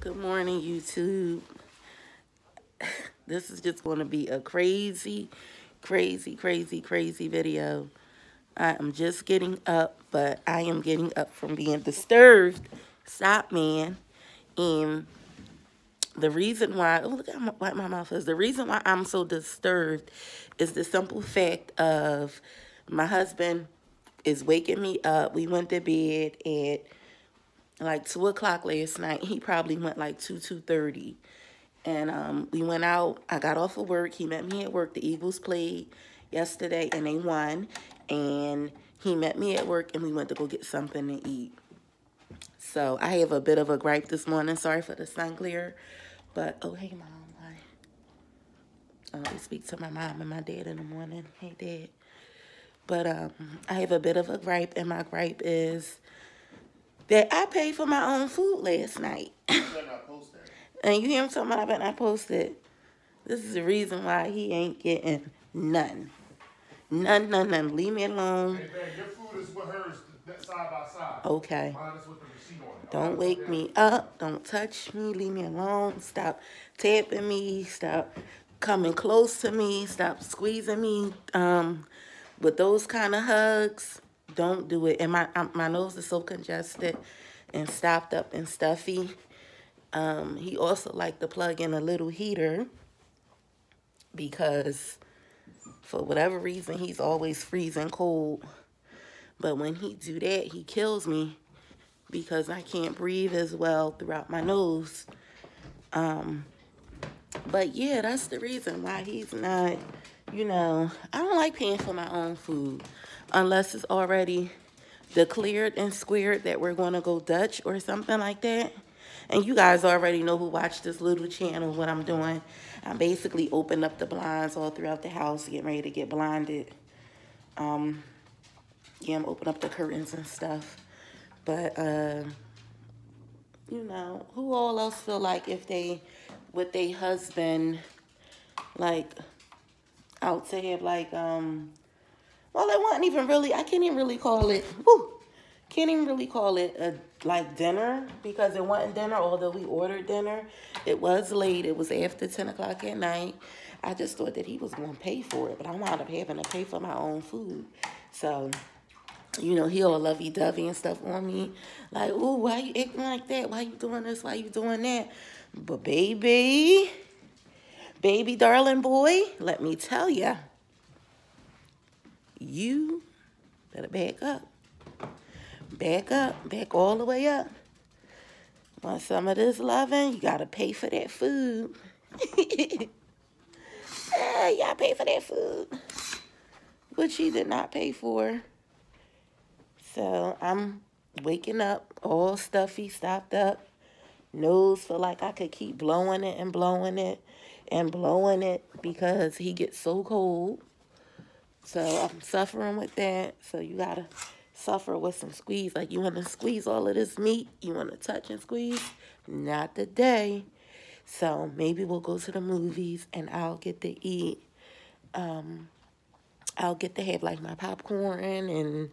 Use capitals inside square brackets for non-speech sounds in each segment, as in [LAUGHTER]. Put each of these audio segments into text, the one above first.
Good morning, YouTube. [LAUGHS] This is just going to be a crazy, crazy, crazy, crazy video. I am just getting up, but I am getting up from being disturbed. Stop, man. And the reason why, oh, look at my, what my mouth is. The reason why I'm so disturbed is the simple fact of my husband is waking me up. We went to bed at like 2 o'clock last night. He probably went like 2, 2.30. And um, we went out. I got off of work. He met me at work. The Eagles played yesterday and they won. And he met me at work and we went to go get something to eat. So I have a bit of a gripe this morning. Sorry for the sun glare. But, oh, hey, Mom. I speak to my mom and my dad in the morning. Hey, Dad. But um, I have a bit of a gripe, and my gripe is that I paid for my own food last night. [LAUGHS] and you hear him talking about I bet I posted. This is the reason why he ain't getting none. None, none, none. Leave me alone. Hey, man, your food is with hers side by side. Okay. Mine is with the receipt on it. Don't wake me up. Don't touch me. Leave me alone. Stop tapping me. Stop coming close to me. Stop squeezing me. Um, with those kind of hugs, don't do it. And my my nose is so congested and stopped up and stuffy. Um, he also liked to plug in a little heater because for whatever reason he's always freezing cold. But when he do that, he kills me because I can't breathe as well throughout my nose. Um, but yeah, that's the reason why he's not, you know, I don't like paying for my own food unless it's already declared and squared that we're going to go Dutch or something like that. And you guys already know who watch this little channel, what I'm doing. I'm basically open up the blinds all throughout the house, getting ready to get blinded. Um, yeah, I'm opening up the curtains and stuff. But, uh, you know, who all else feel like if they, with their husband, like, out to have, like, um, well, it wasn't even really, I can't even really call it, whoo, can't even really call it a, like, dinner, because it wasn't dinner, although we ordered dinner. It was late. It was after 10 o'clock at night. I just thought that he was going to pay for it, but I wound up having to pay for my own food. So, you know, he all lovey-dovey and stuff on me. Like, ooh, why you acting like that? Why you doing this? Why you doing that? But baby, baby darling boy, let me tell ya, you better back up. Back up. Back all the way up. Want some of this loving? You got to pay for that food. [LAUGHS] yeah, Y'all pay for that food. Which he did not pay for. So I'm waking up all stuffy, stopped up. Nose feel like I could keep blowing it and blowing it and blowing it because he gets so cold. So I'm suffering with that. So you gotta suffer with some squeeze. Like you wanna squeeze all of this meat. You wanna touch and squeeze. Not today. So maybe we'll go to the movies and I'll get to eat. Um, I'll get to have like my popcorn and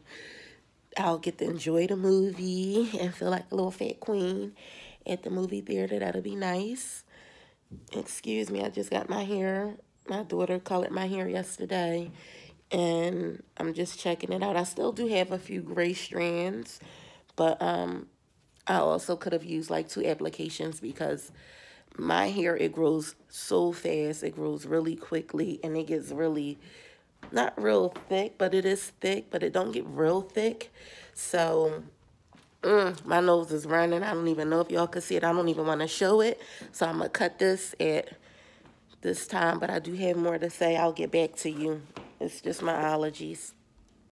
I'll get to enjoy the movie and feel like a little fat queen at the movie theater. That'll be nice. Excuse me, I just got my hair. My daughter colored my hair yesterday, and I'm just checking it out. I still do have a few gray strands, but um, I also could have used like two applications because my hair, it grows so fast. It grows really quickly, and it gets really not real thick, but it is thick, but it don't get real thick. So, mm, my nose is running. I don't even know if y'all can see it. I don't even want to show it. So, I'm going to cut this at this time, but I do have more to say. I'll get back to you. It's just my allergies.